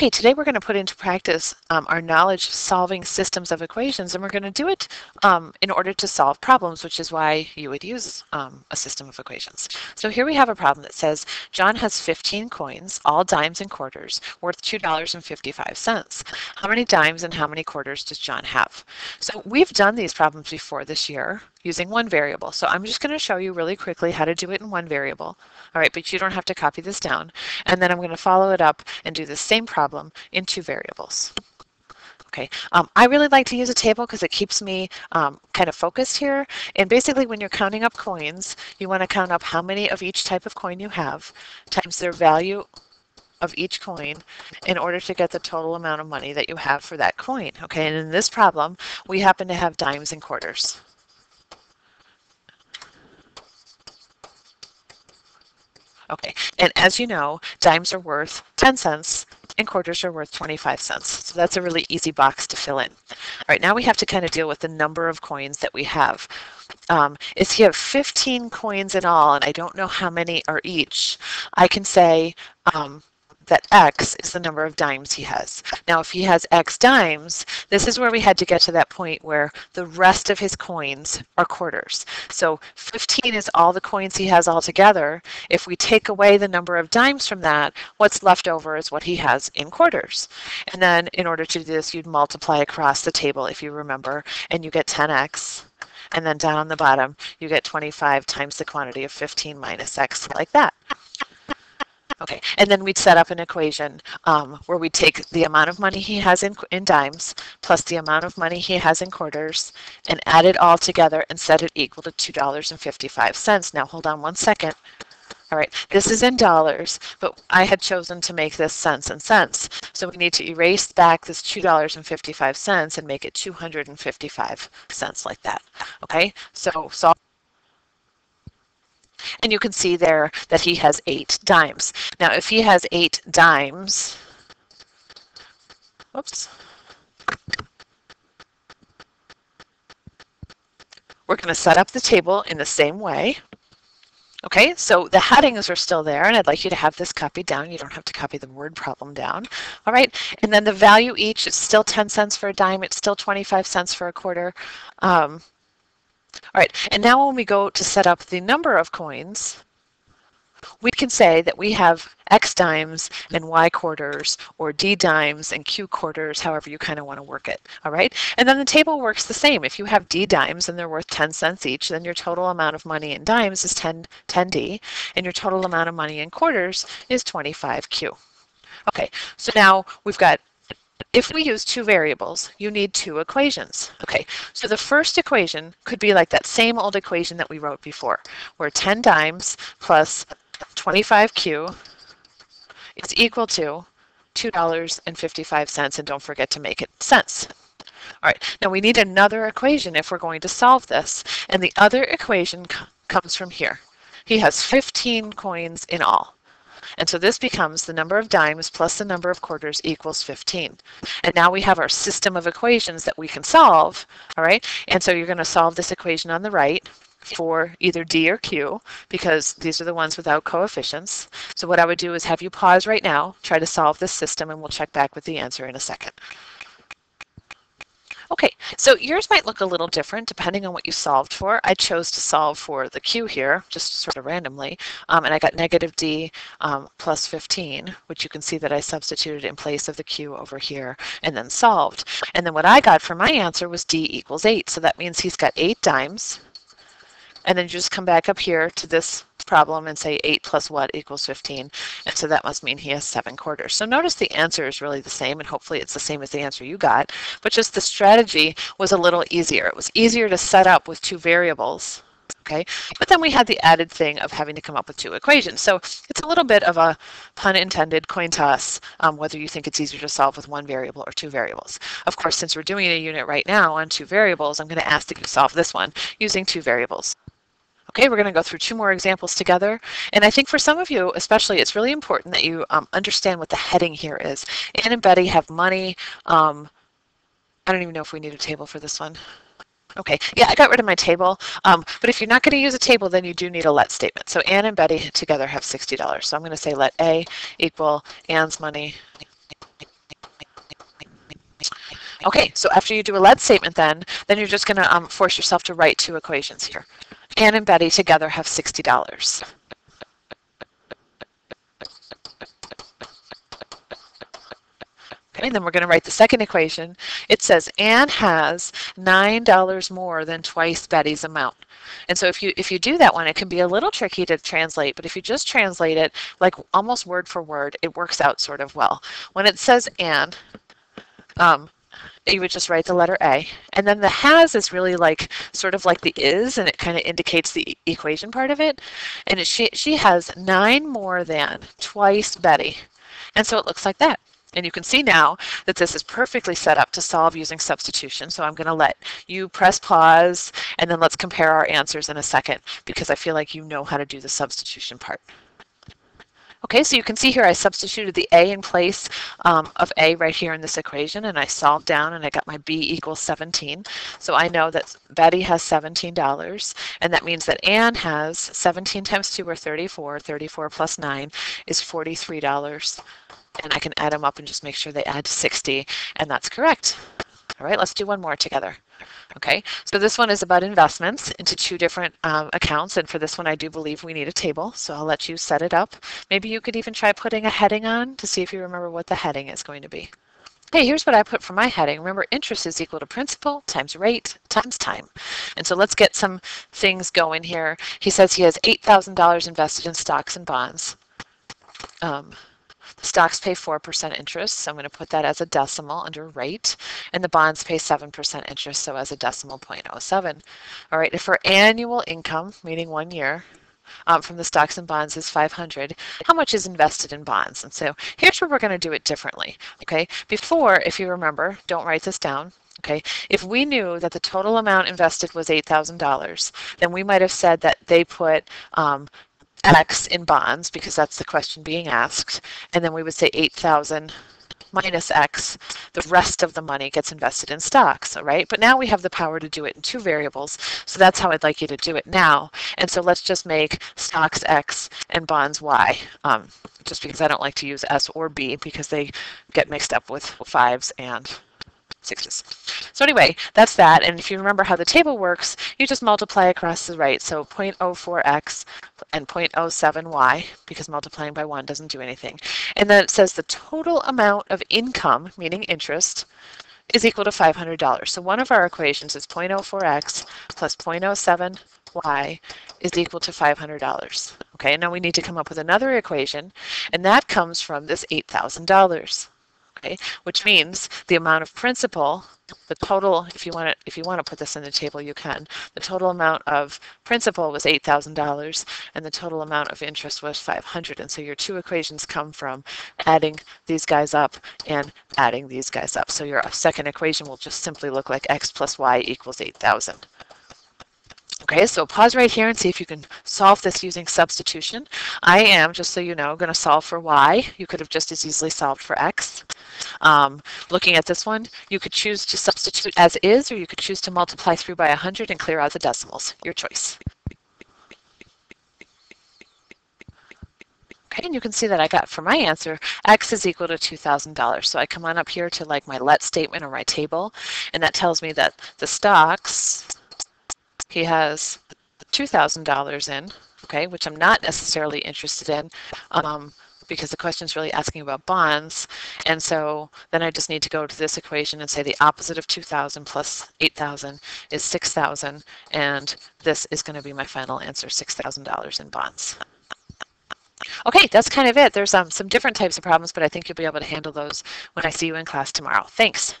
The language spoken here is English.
Okay, today we're going to put into practice um, our knowledge of solving systems of equations, and we're going to do it um, in order to solve problems, which is why you would use um, a system of equations. So here we have a problem that says John has 15 coins, all dimes and quarters, worth $2.55. How many dimes and how many quarters does John have? So we've done these problems before this year using one variable. So I'm just going to show you really quickly how to do it in one variable. All right, but you don't have to copy this down. And then I'm going to follow it up and do the same problem in two variables. Okay, um, I really like to use a table because it keeps me um, kind of focused here. And basically when you're counting up coins, you want to count up how many of each type of coin you have times their value of each coin in order to get the total amount of money that you have for that coin. Okay, and in this problem, we happen to have dimes and quarters. Okay, and as you know, dimes are worth 10 cents and quarters are worth 25 cents. So that's a really easy box to fill in. All right, now we have to kind of deal with the number of coins that we have. Um, if you have 15 coins in all, and I don't know how many are each, I can say um, that x is the number of dimes he has. Now, if he has x dimes, this is where we had to get to that point where the rest of his coins are quarters. So 15 is all the coins he has altogether. If we take away the number of dimes from that, what's left over is what he has in quarters. And then in order to do this, you'd multiply across the table, if you remember, and you get 10x. And then down on the bottom, you get 25 times the quantity of 15 minus x, like that. Okay, and then we'd set up an equation um, where we take the amount of money he has in, in dimes plus the amount of money he has in quarters and add it all together and set it equal to $2.55. Now hold on one second. All right, this is in dollars, but I had chosen to make this cents and cents. So we need to erase back this $2.55 and make it 255 cents like that. Okay, so solve. And you can see there that he has eight dimes. Now, if he has eight dimes, whoops, we're going to set up the table in the same way. Okay, so the headings are still there, and I'd like you to have this copied down. You don't have to copy the word problem down. All right, and then the value each is still 10 cents for a dime. It's still 25 cents for a quarter. Um, all right, and now when we go to set up the number of coins, we can say that we have X dimes and Y quarters or D dimes and Q quarters, however you kind of want to work it, all right? And then the table works the same. If you have D dimes and they're worth 10 cents each, then your total amount of money in dimes is 10, 10D, and your total amount of money in quarters is 25Q. Okay, so now we've got if we use two variables, you need two equations. Okay, so the first equation could be like that same old equation that we wrote before, where 10 dimes plus 25Q is equal to $2.55, and don't forget to make it cents. All right, now we need another equation if we're going to solve this, and the other equation comes from here. He has 15 coins in all. And so this becomes the number of dimes plus the number of quarters equals 15. And now we have our system of equations that we can solve, all right? And so you're going to solve this equation on the right for either D or Q because these are the ones without coefficients. So what I would do is have you pause right now, try to solve this system, and we'll check back with the answer in a second. Okay, so yours might look a little different depending on what you solved for. I chose to solve for the q here, just sort of randomly, um, and I got negative d um, plus 15, which you can see that I substituted in place of the q over here and then solved. And then what I got for my answer was d equals 8, so that means he's got 8 dimes, and then you just come back up here to this problem and say 8 plus what equals 15. And so that must mean he has 7 quarters. So notice the answer is really the same, and hopefully it's the same as the answer you got, but just the strategy was a little easier. It was easier to set up with two variables. Okay, but then we had the added thing of having to come up with two equations. So it's a little bit of a pun intended coin toss um, whether you think it's easier to solve with one variable or two variables. Of course, since we're doing a unit right now on two variables, I'm going to ask that you solve this one using two variables. Okay, we're going to go through two more examples together. And I think for some of you, especially, it's really important that you um, understand what the heading here is. Ann and Betty have money. Um, I don't even know if we need a table for this one. Okay, yeah, I got rid of my table. Um, but if you're not going to use a table, then you do need a let statement. So Ann and Betty together have $60. So I'm going to say let A equal Ann's money Okay, so after you do a let statement then, then you're just gonna um, force yourself to write two equations here. Ann and Betty together have $60. Okay, and then we're going to write the second equation. It says Ann has $9 more than twice Betty's amount. And so if you if you do that one, it can be a little tricky to translate, but if you just translate it like almost word for word, it works out sort of well. When it says Ann, um, you would just write the letter A. And then the has is really like sort of like the is, and it kind of indicates the equation part of it. And it, she, she has nine more than twice Betty. And so it looks like that. And you can see now that this is perfectly set up to solve using substitution. So I'm going to let you press pause and then let's compare our answers in a second because I feel like you know how to do the substitution part. Okay, so you can see here I substituted the a in place um, of a right here in this equation and I solved down and I got my b equals 17. So I know that Betty has $17 and that means that Ann has 17 times 2 or 34. 34 plus 9 is $43 and I can add them up and just make sure they add to 60 and that's correct. All right, let's do one more together. Okay, so this one is about investments into two different um, accounts. And for this one, I do believe we need a table. So I'll let you set it up. Maybe you could even try putting a heading on to see if you remember what the heading is going to be. Hey, here's what I put for my heading. Remember, interest is equal to principal times rate times time. And so let's get some things going here. He says he has $8,000 invested in stocks and bonds. Um, The stocks pay 4% interest, so I'm going to put that as a decimal under rate. And the bonds pay 7% interest, so as a decimal 0.07. All right, if our annual income, meaning one year, um, from the stocks and bonds is 500. How much is invested in bonds? And so here's where we're going to do it differently. Okay, before, if you remember, don't write this down. Okay, if we knew that the total amount invested was $8,000, then we might have said that they put um, X in bonds because that's the question being asked. And then we would say 8,000 minus X, the rest of the money gets invested in stocks, all right? But now we have the power to do it in two variables, so that's how I'd like you to do it now. And so let's just make stocks X and bonds Y, um, just because I don't like to use S or B because they get mixed up with fives and sixes. So anyway, that's that. And if you remember how the table works, you just multiply across the right. So 0.04x and 0.07y, because multiplying by 1 doesn't do anything. And then it says the total amount of income, meaning interest, is equal to $500. So one of our equations is 0.04x plus 0.07y is equal to $500. Okay, now we need to come up with another equation, and that comes from this $8,000 okay? Which means the amount of principal, the total, if you want to, if you want to put this in the table, you can. The total amount of principal was $8,000 and the total amount of interest was 500. And so your two equations come from adding these guys up and adding these guys up. So your second equation will just simply look like x plus y equals 8,000. Okay, so pause right here and see if you can solve this using substitution. I am, just so you know, going to solve for y. You could have just as easily solved for x. Um, looking at this one, you could choose to substitute as is, or you could choose to multiply through by 100 and clear out the decimals. Your choice. Okay, and you can see that I got for my answer, X is equal to $2,000. So I come on up here to like my let statement or my table, and that tells me that the stocks he has $2,000 in, okay, which I'm not necessarily interested in um, because the question is really asking about bonds. And so then I just need to go to this equation and say the opposite of 2,000 plus 8,000 is 6,000. And this is going to be my final answer, $6,000 in bonds. Okay, that's kind of it. There's um, some different types of problems, but I think you'll be able to handle those when I see you in class tomorrow. Thanks.